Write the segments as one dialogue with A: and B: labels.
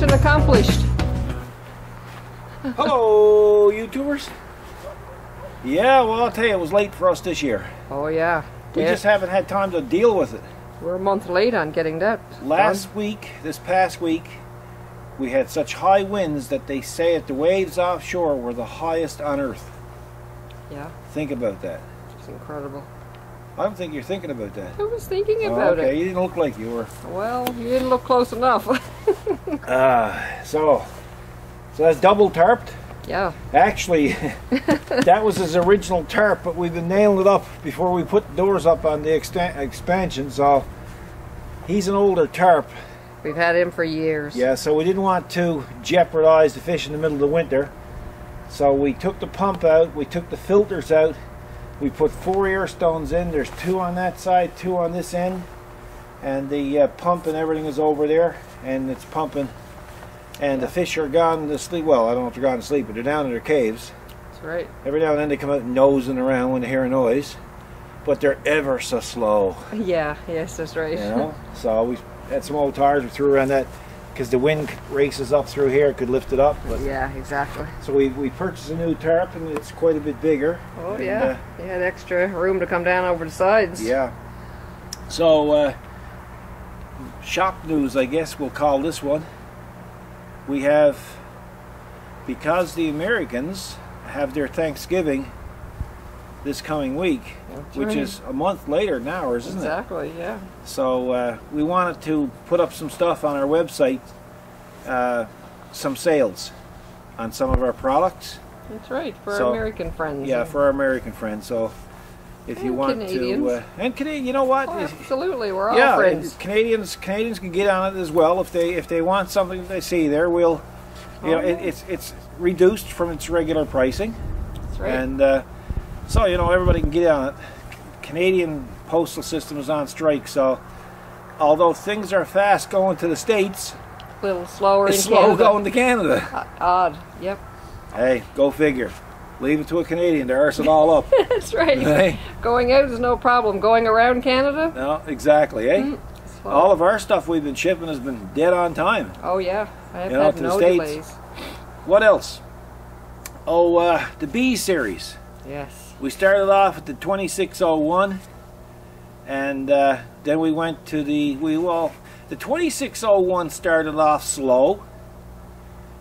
A: mission accomplished.
B: Hello, YouTubers. Yeah, well, I'll tell you, it was late for us this year.
A: Oh yeah.
B: We
A: Yeah.
B: just haven't had time to deal with it.
A: We're a month late on getting that.
B: Last week, this past week, we had such high winds that they say that the waves offshore were the highest on Earth.
A: Yeah,
B: Think about that.
A: it's incredible.
B: I don't think you're thinking about that.
A: I was thinking
B: Oh,
A: about
B: okay,
A: it.
B: Okay, you didn't look like you were.
A: Well, you didn't look close enough.
B: Uh, so, so that's double tarped.
A: yeah.
B: Actually, that was his original tarp, but we've been nailing it up before we put doors up on the expansion. So he's an older tarp.
A: We've had him for years.
B: Yeah, so we didn't want to jeopardize the fish in the middle of the winter. So we took the pump out, we took the filters out, we put four air stones in. There's two on that side, two on this end, and the uh, pump and everything is over there, and it's pumping. And the fish are gone to sleep. Well, I don't know if they're gone to sleep, but they're down in their caves.
A: That's right.
B: Every now and then they come out nosing around when they hear a noise, but they're ever so slow.
A: Yeah, yes, that's right.
B: You know. so we had some old tires we threw around that because the wind races up through here, it could lift it up. But
A: yeah, exactly.
B: so we we purchased a new tarp and it's quite a bit bigger.
A: Oh
B: And,
A: yeah. You had extra room to come down over the sides.
B: uh, yeah. So uh, shop news, I guess we'll call this one. We have because the Americans have their Thanksgiving this coming week,
A: That's
B: which
A: right.
B: is a month later than ours, isn't it?
A: Exactly. Yeah.
B: So uh, we wanted to put up some stuff on our website, uh, some sales on some of our products.
A: That's right. For
B: So,
A: our American friends.
B: Yeah, for our American friends. So if you
A: And
B: want
A: Canadians.
B: to, uh, and Canadian, you know what?
A: Oh, absolutely. We're all
B: yeah,
A: friends.
B: Canadians Canadians can get on it as well if they if they want something they see there. We'll, you know,
A: Oh,
B: it, it's it's reduced from its regular pricing.
A: That's right.
B: And uh, so, you know, everybody can get on it. Canadian postal system is on strike, so although things are fast going to the States,
A: a little slower
B: it's slow
A: Canada.
B: going to Canada.
A: O- Odd. Yep.
B: Hey, go figure. Leave it to a Canadian to arse it all up.
A: That's right. Going out is no problem. Going around Canada?
B: No, exactly, eh?
A: Mm.
B: All of our stuff we've been shipping has been dead on time.
A: Oh yeah. I've
B: You know,
A: had
B: to the
A: no
B: States.
A: delays.
B: What else? Oh, uh, the B series.
A: Yes.
B: We started off at the 2601, and uh, then we went to the we well, the 2601 started off slow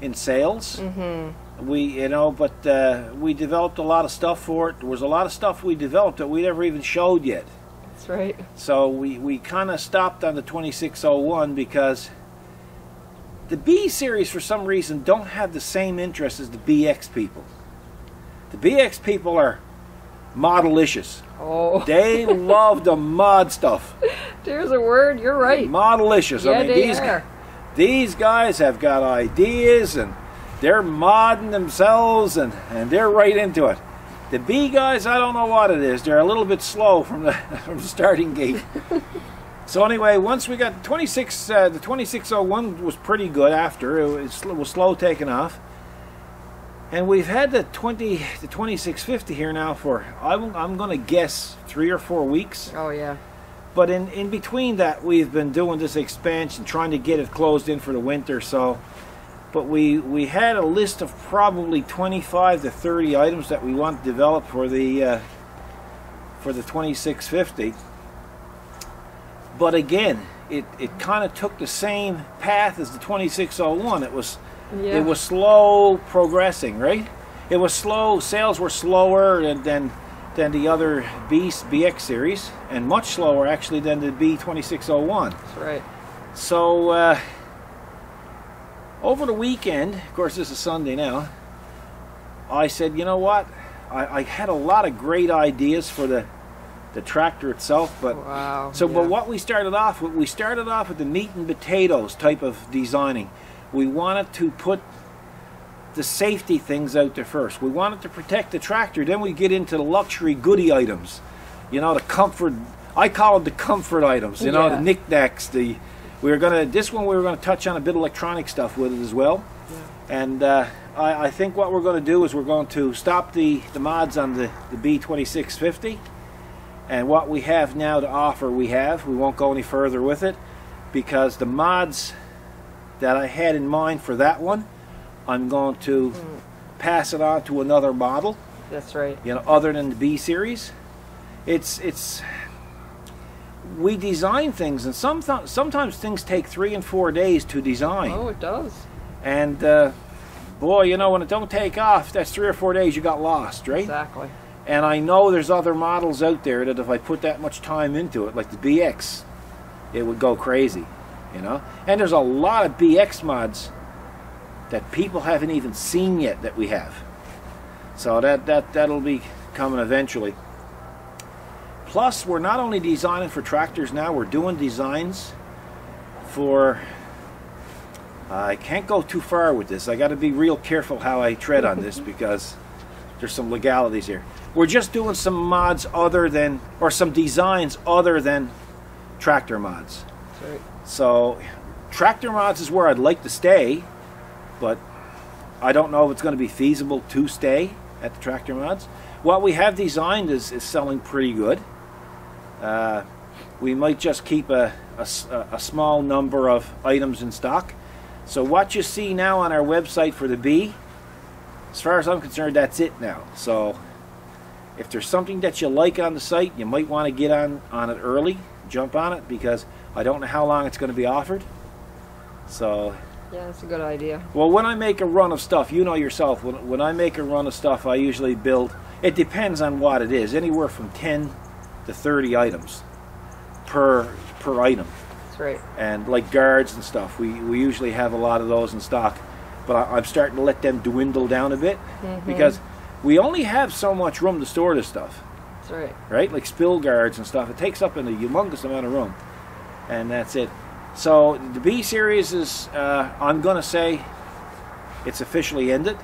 B: in sales.
A: Mm-hmm.
B: We you know, but uh, we developed a lot of stuff for it. There was a lot of stuff we developed that we never even showed yet.
A: That's right.
B: So we we kind of stopped on the 2601 because the B series for some reason don't have the same interest as the BX people. The BX people are modelicious.
A: Oh,
B: They love the mod stuff.
A: there's a word. You're right.
B: Modelicious.
A: Yeah,
B: I mean,
A: they
B: these
A: are.
B: these guys have got ideas and they're modding themselves and, and they're right into it. The B guys, I don't know what it is. They're a little bit slow from the from the starting gate. so anyway, once we got 26, uh, the 2601 was pretty good. After it was, it was slow taking off, and we've had the 20 the 2650 here now for I'm, I'm going to guess three or four weeks.
A: Oh yeah.
B: But in, in between that, we've been doing this expansion, trying to get it closed in for the winter. So, but we we had a list of probably 25 to 30 items that we want to develop for the uh, for the 2650. But again, it, it kind of took the same path as the 2601. It was
A: Yeah.
B: it was slow progressing, right? It was slow. Sales were slower than than, than the other B BX series, and much slower actually than the B2601.
A: That's right.
B: So uh, over the weekend, of course, this is Sunday now. I said, you know what? I, I had a lot of great ideas for the the tractor itself, but
A: Wow.
B: so,
A: yeah.
B: but what we started off with, we started off with the meat and potatoes type of designing. We wanted to put the safety things out there first. We wanted to protect the tractor. Then we get into the luxury goodie items. You know, the comfort. I call it the comfort items. You know, the knickknacks. The we were gonna this one we were gonna touch on a bit of electronic stuff with it as well. And uh, I, I think what we're going to do is we're going to stop the, the mods on the, the B2650. And what we have now to offer, we have. We won't go any further with it because the mods that I had in mind for that one, I'm going to
A: Mm.
B: pass it on to another model.
A: That's right.
B: You know, other than the B series, it's it's we design things, and some sometimes things take three and four days to design.
A: Oh, it does.
B: And uh, boy, you know, when it don't take off, that's three or four days you got lost, right?
A: Exactly.
B: And I know there's other models out there that if I put that much time into it, like the BX, it would go crazy, you know. And there's a lot of BX mods that people haven't even seen yet that we have. So that that that'll be coming eventually. Plus, we're not only designing for tractors now, we're doing designs for. Uh, I can't go too far with this. I got to be real careful how I tread on this because there's some legalities here. We're just doing some mods other than, or some designs other than tractor mods.
A: Right.
B: So, tractor mods is where I'd like to stay, but I don't know if it's going to be feasible to stay at the tractor mods. What we have designed is, is selling pretty good. Uh, we might just keep a small number of items in stock. So, what you see now on our website for the B, as far as I'm concerned, that's it now. So, if there's something that you like on the site, you might want to get on, on it early, jump on it, because I don't know how long it's going to be offered. So,
A: Yeah, that's a good idea.
B: well, when I make a run of stuff, you know yourself, when, when I make a run of stuff, I usually build, it depends on what it is, anywhere from 10 to 30 items per, per item.
A: That's right.
B: And like guards and stuff, we, we usually have a lot of those in stock. But I, I'm starting to let them dwindle down a bit because we only have so much room to store this stuff
A: That's right.
B: right? Like spill guards and stuff. It takes up an, a humongous amount of room, and that's it. So the B series is, uh, I'm gonna say, it's officially ended.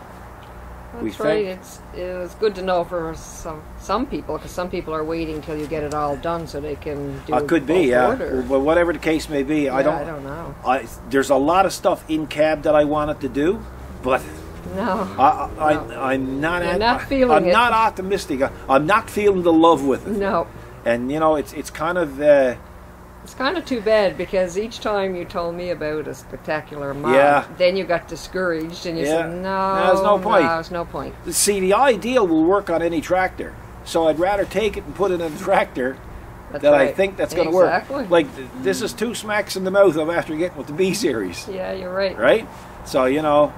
B: We
A: That's right.
B: think-
A: It's it's good to know for some some people because some people are waiting till you get it all done so they can do.
B: Uh, could be, yeah.
A: order.
B: But whatever the case may be, I don't.
A: I don't know.
B: I, there's a lot of stuff in cab that I wanted to do, but
A: No.
B: I, I,
A: No.
B: I, I'm not. At-
A: not feeling
B: I'm
A: it.
B: not optimistic. I, I'm not feeling the love with it.
A: No.
B: And you know, it's it's kind of. Uh,
A: It's kind of too bad because each time you told me about a spectacular mod,
B: Yeah.
A: then you got discouraged and you
B: Yeah.
A: said, no,
B: There's no point."
A: there's no point.
B: See, the ideal will work on any tractor. So I'd rather take it and put it in a tractor
A: That's
B: that I think that's going to
A: exactly.
B: work. Like th- this hmm. is two smacks in the mouth of after getting with the B series,
A: Yeah, you're right.
B: right? So you know,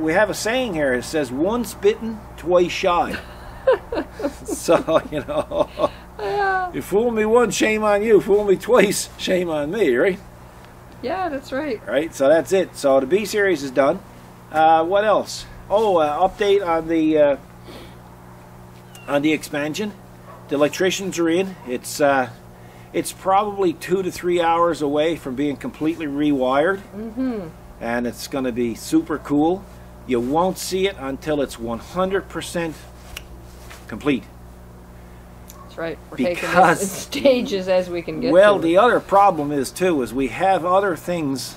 B: we have a saying here. It says once bitten, twice shy. so you know,
A: Yeah,
B: you fool me once, shame on you. Fool me twice, shame on me. Right?
A: yeah, that's right.
B: Right. So that's it. So the B series is done. Uh, what else? Oh, uh, update on the uh, on the expansion. The electricians are in. It's uh, it's probably two to three hours away from being completely rewired,
A: Mm-hmm.
B: and it's going to be super cool. You won't see it until it's 100% complete.
A: Right. We're taking
B: Because-
A: in stages as we can get
B: well, the other problem is too is we have other things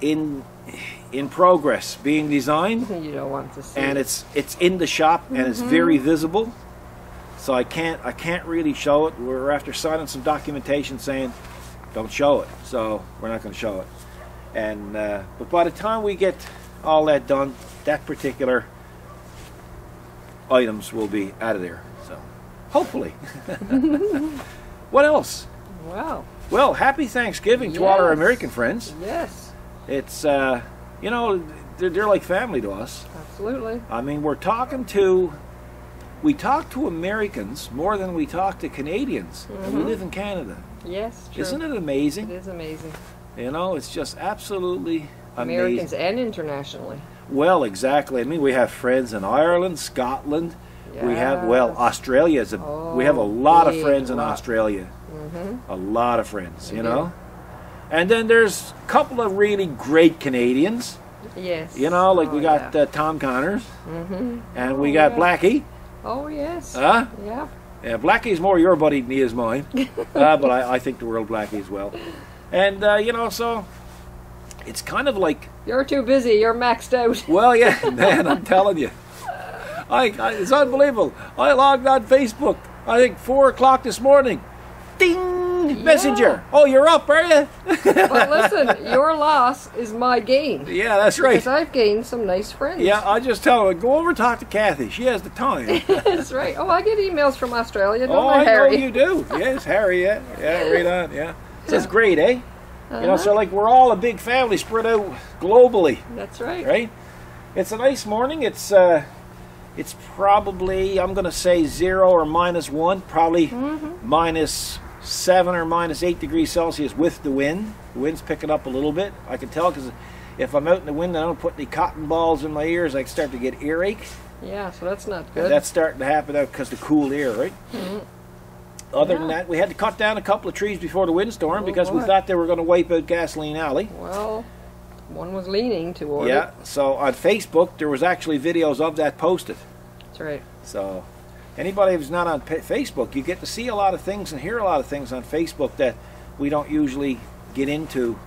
B: in in progress being designed.
A: you don't want to see.
B: and it's it's in the shop and it's very visible. So I can't I can't really show it. We're after signing some documentation saying don't show it. So we're not going to show it. And uh, but by the time we get all that done, that particular items will be out of there. Hopefully. what else?
A: wow.
B: Well, happy Thanksgiving to all our American friends.
A: Yes,
B: It's uh, you know they're, they're like family to us.
A: absolutely.
B: I mean, we're talking to, we talk to Americans more than we talk to Canadians. And we
A: Mhm.
B: live in Canada.
A: Yes, true.
B: Isn't it amazing?
A: It is amazing.
B: You know, it's just absolutely
A: Americans
B: amazing.
A: and internationally.
B: Well, exactly. I mean, we have friends in Ireland, Scotland. We have well, Australia is a. we have a
A: Oh,
B: lot of friends in
A: lot.
B: Australia.
A: Mm-hmm.
B: A lot of friends, you
A: do.
B: know. And then there's a couple of really great Canadians.
A: Yes.
B: You know, like we
A: Oh,
B: got
A: yeah.
B: uh, Tom Connors
A: Mm-hmm.
B: and we
A: Oh,
B: got
A: yeah.
B: Blackie.
A: Oh yes.
B: Huh?
A: yeah.
B: Yeah, Blackie's more your buddy than he is mine. uh, but I, I think the world Blackie as well. And, uh, you know, so it's kind of like,
A: You're too busy. You're maxed out.
B: well, yeah, man, I'm telling you. I, I, it's unbelievable. I logged on Facebook, I think 4 o'clock this morning. Ding! Messenger. Oh, you're up, are you?
A: But listen, your loss is my gain.
B: yeah, that's right.
A: Because I've gained some nice friends.
B: Yeah, I just tell her go over and talk to Kathy. She has the time.
A: That's right. Oh, I get emails from Australia, don't
B: oh,
A: I, Harry?
B: know you do. Yes, Harry. Yeah, yeah, right on. Yeah, so it's great, eh? You know,
A: Uh-huh.
B: so like we're all a big family spread out globally,
A: That's right.
B: right? It's a nice morning. It's uh, it's probably I'm gonna say zero or minus one, probably
A: Mm-hmm.
B: minus seven or minus eight degrees Celsius with the wind. The wind's picking up a little bit. I can tell because if I'm out in the wind and I don't put any cotton balls in my ears, I start to get earache.
A: Yeah, so that's not
B: And
A: good.
B: that's starting to happen out because the cool air, right? Other than that, we had to cut down a couple of trees before the windstorm
A: Oh,
B: because we thought they were going to wipe out Gasoline Alley.
A: Well, one was leaning toward
B: Yeah,
A: it.
B: so on Facebook, there was actually videos of that posted.
A: That's right.
B: So anybody who's not on Facebook, you get to see a lot of things and hear a lot of things on Facebook that we don't usually get into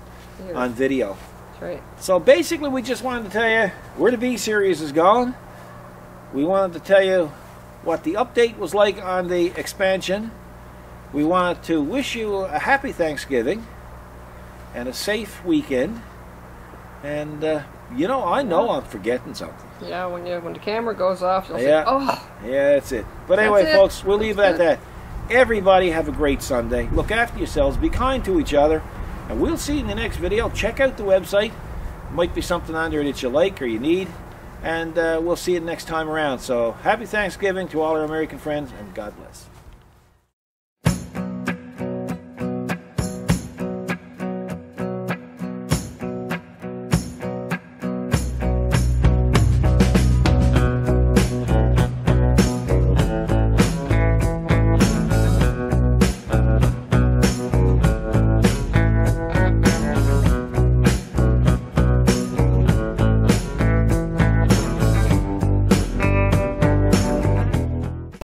B: on video.
A: That's right.
B: So basically, we just wanted to tell you where the B series is going. We wanted to tell you what the update was like on the expansion. We wanted to wish you a happy Thanksgiving and a safe weekend. And uh, you know, I know I'm forgetting something.
A: Yeah, when you when the camera goes off, you'll
B: Yeah.
A: say, "Oh,
B: Yeah, that's it. But
A: That's
B: anyway,
A: it.
B: folks, we'll leave it at that. Everybody have a great Sunday. Look after yourselves. Be kind to each other. And we'll see you in the next video. Check out the website. Might be something on there that you like or you need. And uh, we'll see you next time around. So happy Thanksgiving to all our American friends and God bless.